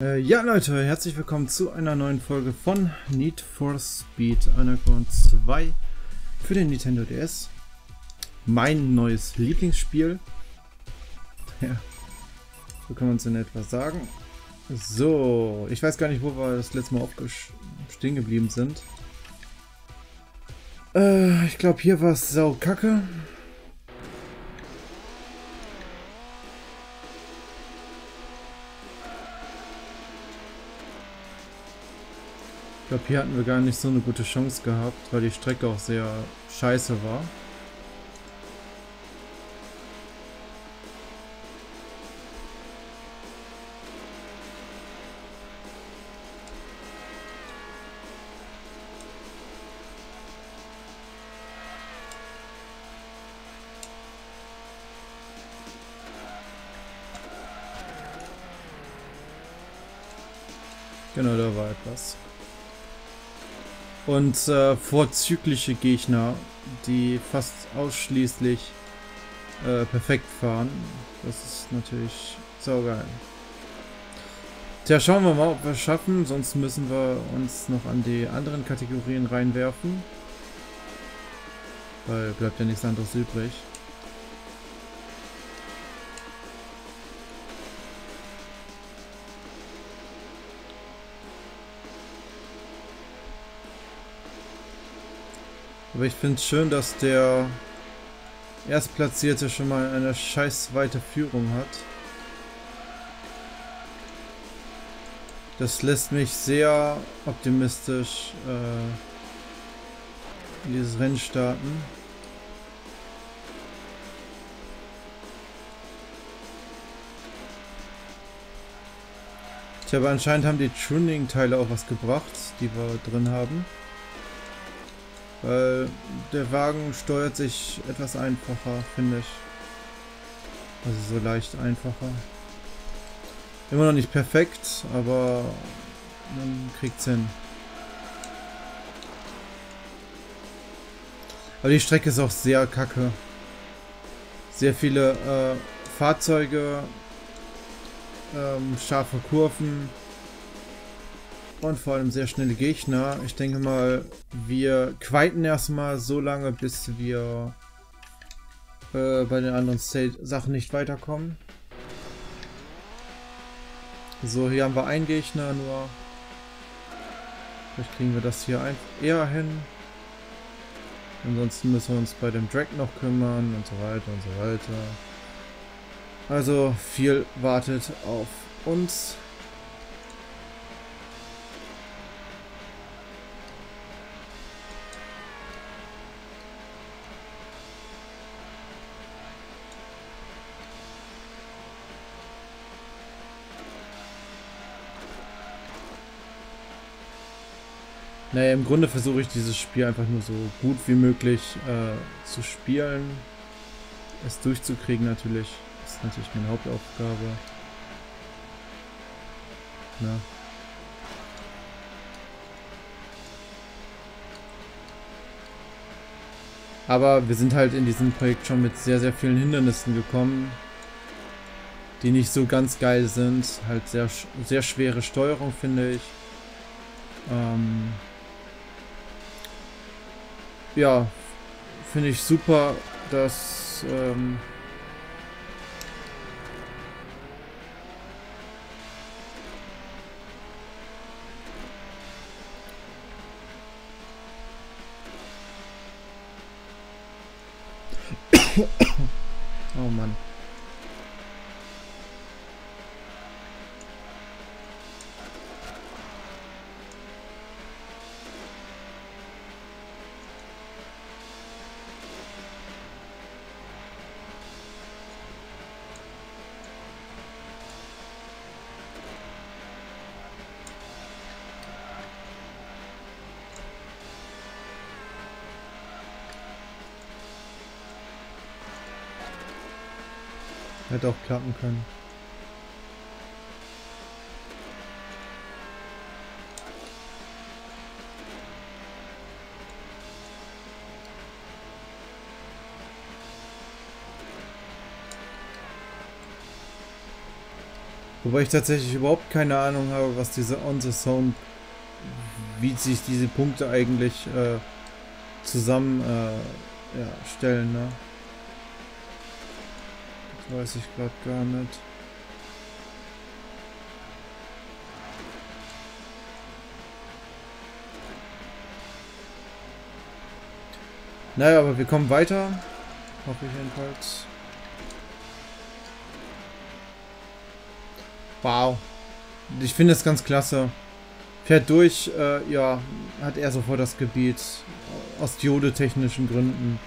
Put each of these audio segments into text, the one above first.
Äh, ja Leute, herzlich willkommen zu einer neuen Folge von Need for Speed Underground 2 für den Nintendo DS. Mein neues Lieblingsspiel. Ja, so kann man es in etwa sagen. So, ich weiß gar nicht, wo wir das letzte Mal stehen geblieben sind. Äh, ich glaube, hier war es sau glaube, hier hatten wir gar nicht so eine gute Chance gehabt, weil die Strecke auch sehr scheiße war. Genau, da war etwas und äh, vorzügliche Gegner, die fast ausschließlich äh, perfekt fahren. Das ist natürlich saugeil. Tja, schauen wir mal, ob wir es schaffen. Sonst müssen wir uns noch an die anderen Kategorien reinwerfen. Weil bleibt ja nichts anderes übrig. Aber ich finde es schön, dass der Erstplatzierte schon mal eine scheiß weite Führung hat. Das lässt mich sehr optimistisch äh, in dieses Rennen starten. Tja, aber anscheinend haben die Tuning-Teile auch was gebracht, die wir drin haben. Weil der Wagen steuert sich etwas einfacher, finde ich. Also so leicht einfacher. Immer noch nicht perfekt, aber man kriegt's hin. Aber die Strecke ist auch sehr kacke. Sehr viele äh, Fahrzeuge, ähm, scharfe Kurven, und vor allem sehr schnelle Gegner. Ich denke mal, wir quiten erstmal so lange, bis wir äh, bei den anderen Sachen nicht weiterkommen. So, hier haben wir einen Gegner nur. Vielleicht kriegen wir das hier eher hin. Ansonsten müssen wir uns bei dem Drag noch kümmern und so weiter und so weiter. Also viel wartet auf uns. Naja, im Grunde versuche ich dieses Spiel einfach nur so gut wie möglich äh, zu spielen. Es durchzukriegen natürlich. Das ist natürlich meine Hauptaufgabe. Na. Aber wir sind halt in diesem Projekt schon mit sehr, sehr vielen Hindernissen gekommen, die nicht so ganz geil sind. Halt sehr, sehr schwere Steuerung, finde ich. Ähm, ja, finde ich super, dass ähm, oh Mann. Hätte auch klappen können. Wobei ich tatsächlich überhaupt keine Ahnung habe, was diese On the Zone, wie sich diese Punkte eigentlich äh, zusammen äh, ja, ne? Weiß ich gerade gar nicht. Naja, aber wir kommen weiter. Hoffe ich jedenfalls. Wow. Ich finde es ganz klasse. Fährt durch, äh, ja, hat er sofort das Gebiet. Aus diodetechnischen Gründen.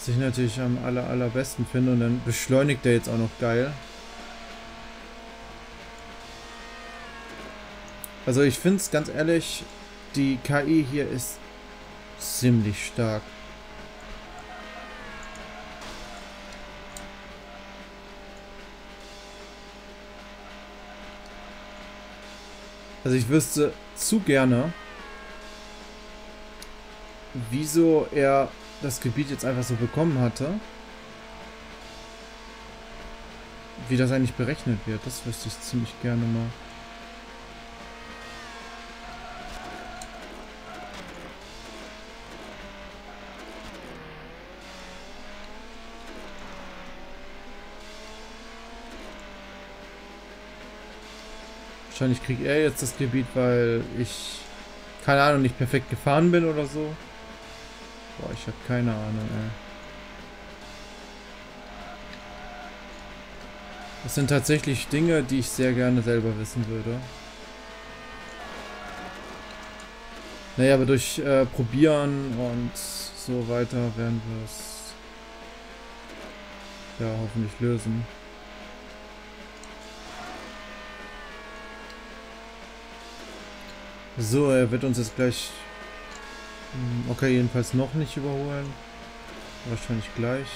Was ich natürlich am aller, allerbesten finde. Und dann beschleunigt er jetzt auch noch geil. Also ich finde es ganz ehrlich, die KI hier ist ziemlich stark. Also ich wüsste zu gerne, wieso er das Gebiet jetzt einfach so bekommen hatte. Wie das eigentlich berechnet wird, das wüsste ich ziemlich gerne mal. Wahrscheinlich kriegt er jetzt das Gebiet, weil ich, keine Ahnung, nicht perfekt gefahren bin oder so. Boah, ich habe keine Ahnung, ey. Das sind tatsächlich Dinge, die ich sehr gerne selber wissen würde. Naja, aber durch äh, Probieren und so weiter werden wir es ja hoffentlich lösen. So, er wird uns jetzt gleich... Hm, okay, jedenfalls noch nicht überholen. Wahrscheinlich gleich.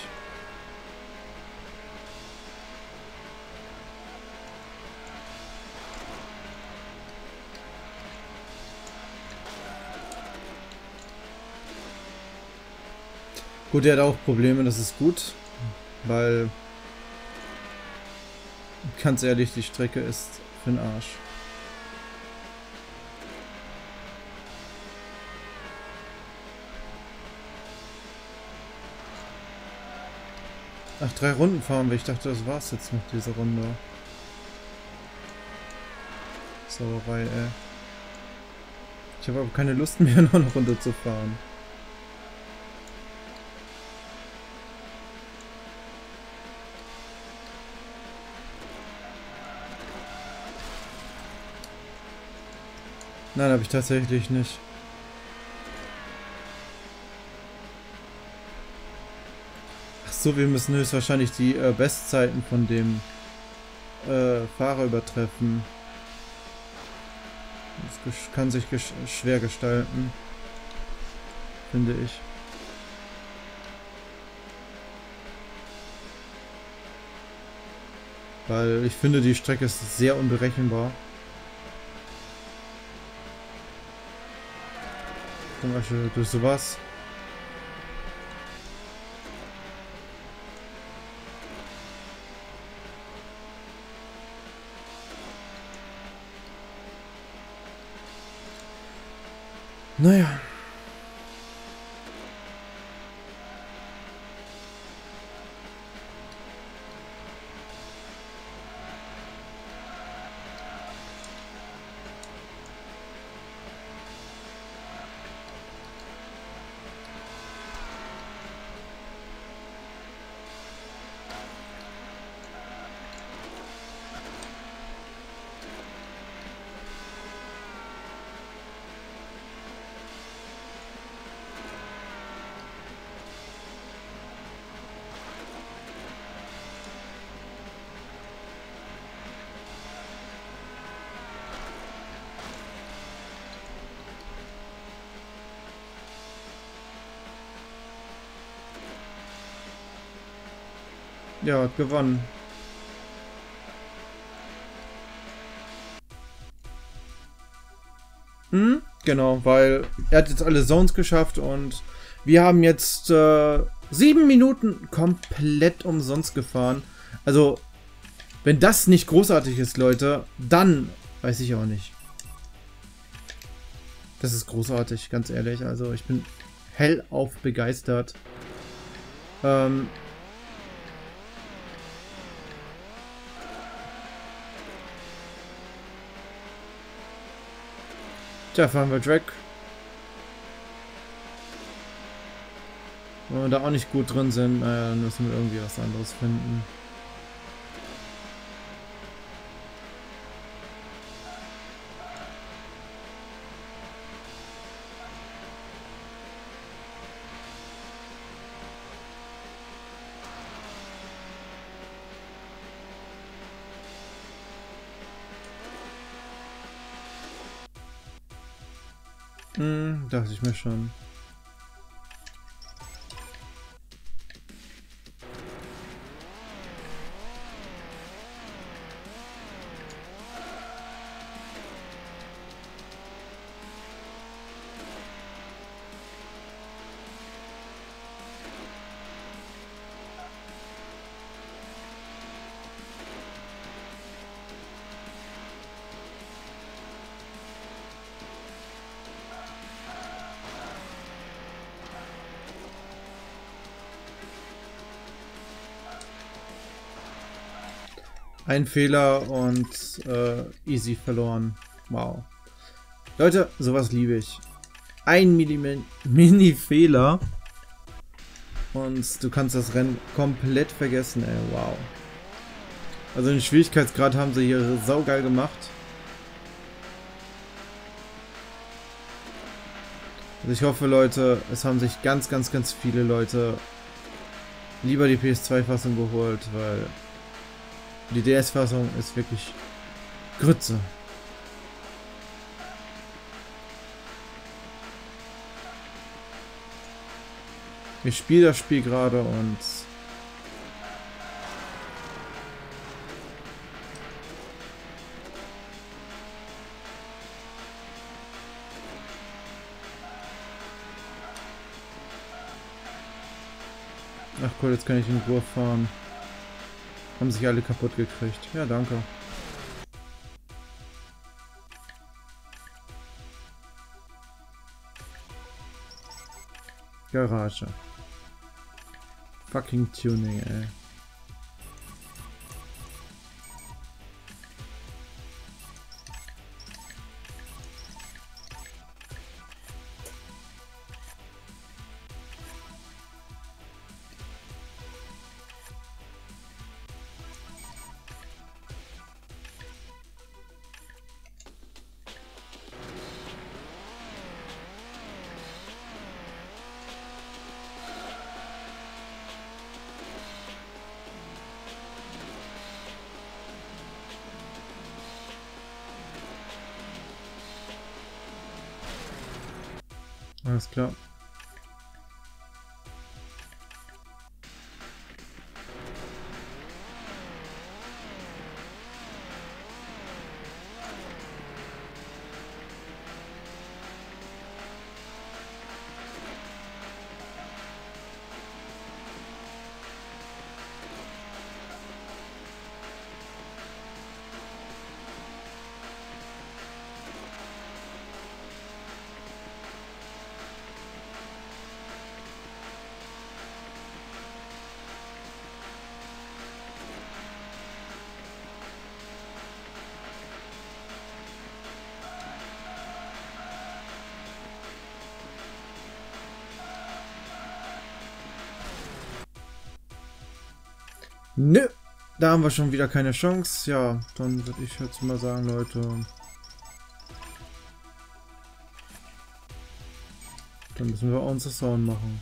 Gut, er hat auch Probleme, das ist gut, weil ganz ehrlich, die Strecke ist für den Arsch. Ach, drei Runden fahren wir. Ich dachte, das war's jetzt mit dieser Runde. Sauerei, ey. Ich habe aber keine Lust mehr, noch eine Runde zu fahren. Nein, habe ich tatsächlich nicht. So, wir müssen höchstwahrscheinlich die äh, Bestzeiten von dem äh, Fahrer übertreffen. Das kann sich ges schwer gestalten. Finde ich. Weil ich finde, die Strecke ist sehr unberechenbar. Zum Beispiel durch sowas. Naja. Ja, gewonnen. Hm? Genau, weil er hat jetzt alle Zones geschafft und wir haben jetzt äh, Sieben Minuten komplett umsonst gefahren. Also, wenn das nicht großartig ist, Leute, dann weiß ich auch nicht. Das ist großartig, ganz ehrlich. Also, ich bin hellauf begeistert. Ähm, Tja, fahren wir Drag. Wenn wir da auch nicht gut drin sind, naja, dann müssen wir irgendwie was anderes finden. Hm, dachte ich mir schon. Ein Fehler und äh, easy verloren. Wow. Leute, sowas liebe ich. Ein Mini-Fehler und du kannst das Rennen komplett vergessen, ey. Wow. Also den Schwierigkeitsgrad haben sie hier saugeil gemacht. Also ich hoffe, Leute, es haben sich ganz, ganz, ganz viele Leute lieber die PS2-Fassung geholt, weil die DS-Fassung ist wirklich Grütze. Ich spiele das Spiel gerade und Ach cool, jetzt kann ich in Ruhe fahren. Haben sich alle kaputt gekriegt. Ja, danke. Garage. Fucking Tuning, ey. Alles klar. Nö, da haben wir schon wieder keine Chance. Ja, dann würde ich jetzt mal sagen, Leute. Dann müssen wir unser Sound machen.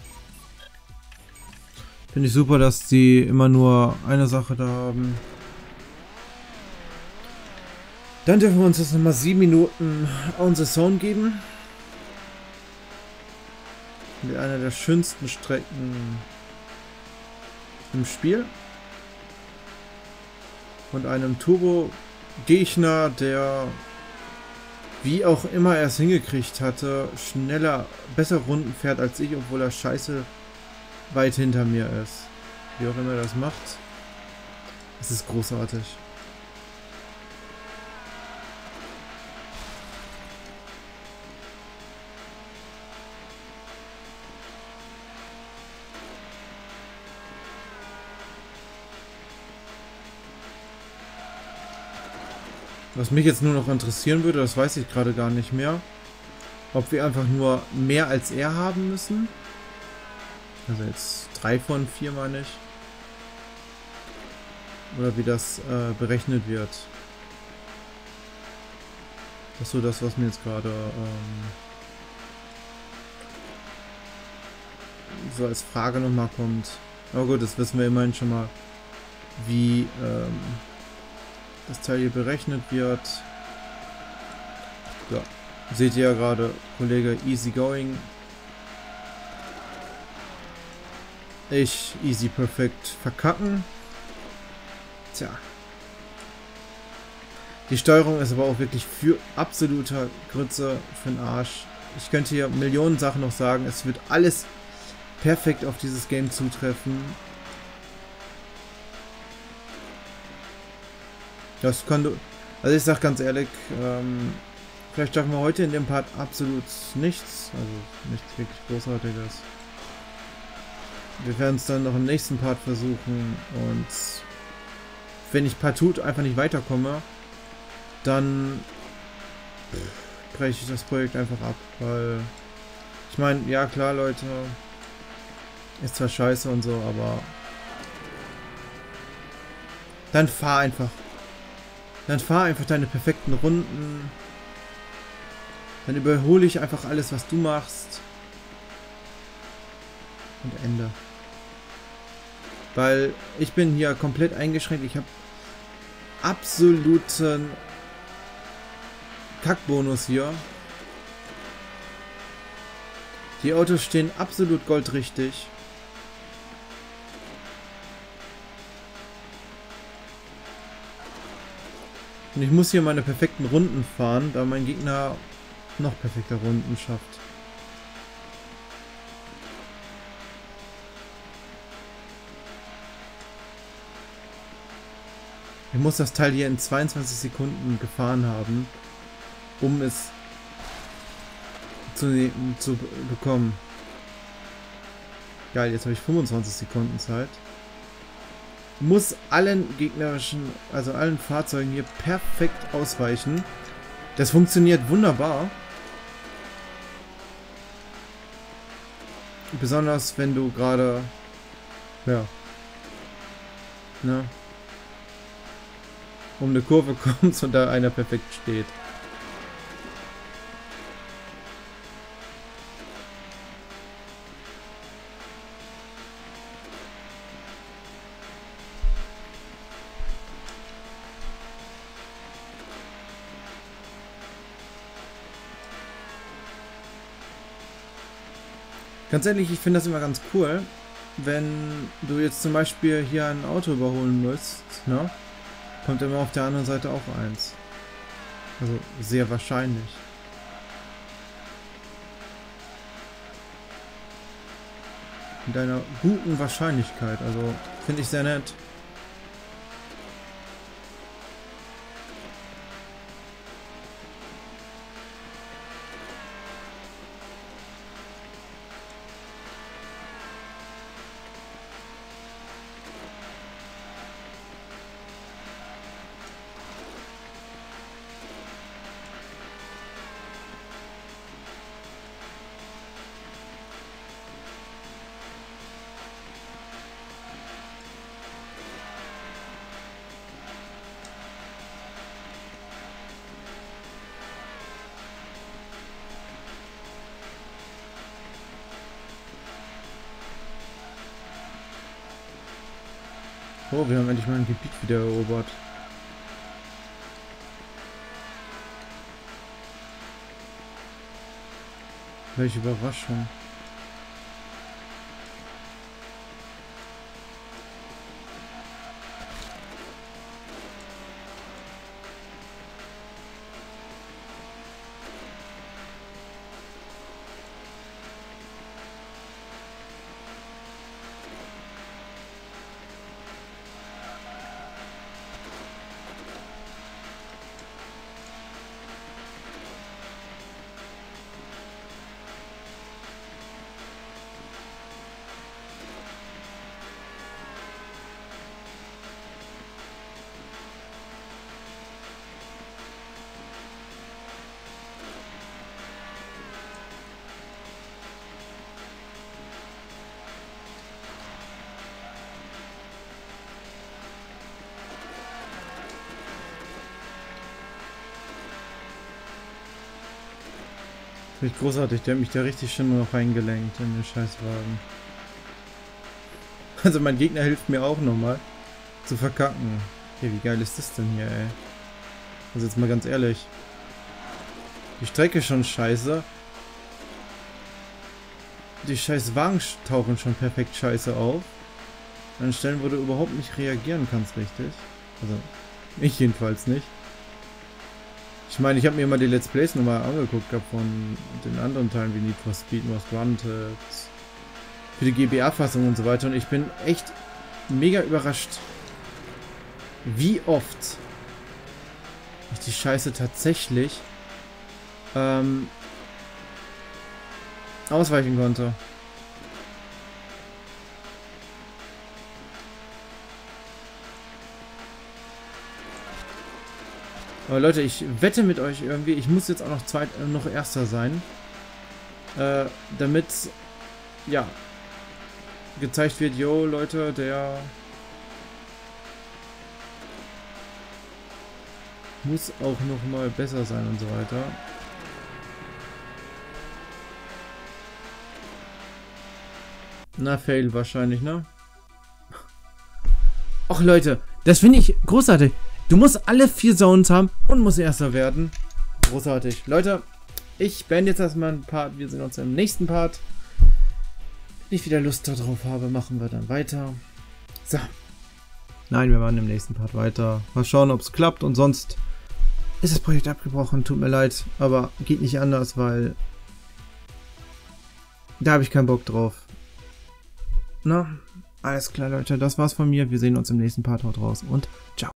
Finde ich super, dass die immer nur eine Sache da haben. Dann dürfen wir uns jetzt nochmal sieben Minuten unser Sound geben. Mit einer der schönsten Strecken im Spiel und einem Turbo-Gegner, der wie auch immer er es hingekriegt hatte, schneller, besser Runden fährt als ich, obwohl er scheiße weit hinter mir ist. Wie auch immer das macht. Es ist großartig. Was mich jetzt nur noch interessieren würde, das weiß ich gerade gar nicht mehr. Ob wir einfach nur mehr als er haben müssen. Also jetzt drei von vier meine ich. Oder wie das äh, berechnet wird. Das ist so das, was mir jetzt gerade ähm, so als Frage nochmal kommt. Aber gut, das wissen wir immerhin schon mal, wie ähm, das Teil hier berechnet wird. Ja, seht ihr ja gerade, Kollege Easygoing. Ich easy perfekt verkacken. Tja. Die Steuerung ist aber auch wirklich für absoluter Grütze für den Arsch. Ich könnte hier Millionen Sachen noch sagen. Es wird alles perfekt auf dieses Game zutreffen. Das kann du. Also ich sag ganz ehrlich, ähm, vielleicht schaffen wir heute in dem Part absolut nichts. Also nichts wirklich Großartiges. Wir werden es dann noch im nächsten Part versuchen und wenn ich partout einfach nicht weiterkomme, dann breche ich das Projekt einfach ab, weil ich meine, ja klar Leute, ist zwar scheiße und so, aber dann fahr einfach. Dann fahr einfach deine perfekten Runden. Dann überhole ich einfach alles, was du machst. Und Ende. Weil ich bin hier komplett eingeschränkt. Ich habe absoluten Kackbonus hier. Die Autos stehen absolut goldrichtig. Und ich muss hier meine perfekten Runden fahren, da mein Gegner noch perfekter Runden schafft. Ich muss das Teil hier in 22 Sekunden gefahren haben, um es zu, zu bekommen. Geil, jetzt habe ich 25 Sekunden Zeit. Muss allen gegnerischen, also allen Fahrzeugen hier perfekt ausweichen. Das funktioniert wunderbar. Besonders wenn du gerade, ja, ne, um eine Kurve kommst und da einer perfekt steht. Ganz ehrlich, ich finde das immer ganz cool, wenn du jetzt zum Beispiel hier ein Auto überholen musst, ne? kommt immer auf der anderen Seite auch eins. Also sehr wahrscheinlich. Mit einer guten Wahrscheinlichkeit. Also finde ich sehr nett. Oh, wir haben endlich mal ein Gebiet wieder erobert. Welche Überraschung. Finde großartig, der hat mich da richtig schön noch reingelenkt in den Scheißwagen. Also mein Gegner hilft mir auch nochmal zu verkacken. Okay, wie geil ist das denn hier, ey? Also jetzt mal ganz ehrlich. Die Strecke ist schon scheiße. Die scheiß Wagen tauchen schon perfekt scheiße auf. An Stellen, wo du überhaupt nicht reagieren kannst, richtig. Also, ich jedenfalls nicht. Ich meine, ich habe mir mal die Let's Plays nochmal angeguckt gehabt von den anderen Teilen wie Need for Speed, Most Wanted, für die GBA-Fassung und so weiter. Und ich bin echt mega überrascht, wie oft ich die Scheiße tatsächlich ähm, ausweichen konnte. Aber Leute, ich wette mit euch irgendwie, ich muss jetzt auch noch zweit, äh, noch erster sein. Äh, damit, ja, gezeigt wird, yo, Leute, der muss auch noch mal besser sein und so weiter. Na, Fail wahrscheinlich, ne? Ach Leute, das finde ich großartig. Du musst alle vier Zones haben und musst erster werden. Großartig. Leute, ich beende jetzt erstmal ein Part. Wir sehen uns im nächsten Part. Wenn ich wieder Lust darauf habe, machen wir dann weiter. So. Nein, wir machen im nächsten Part weiter. Mal schauen, ob es klappt und sonst ist das Projekt abgebrochen. Tut mir leid, aber geht nicht anders, weil da habe ich keinen Bock drauf. Na, alles klar, Leute. Das war's von mir. Wir sehen uns im nächsten Part. Haut raus und ciao.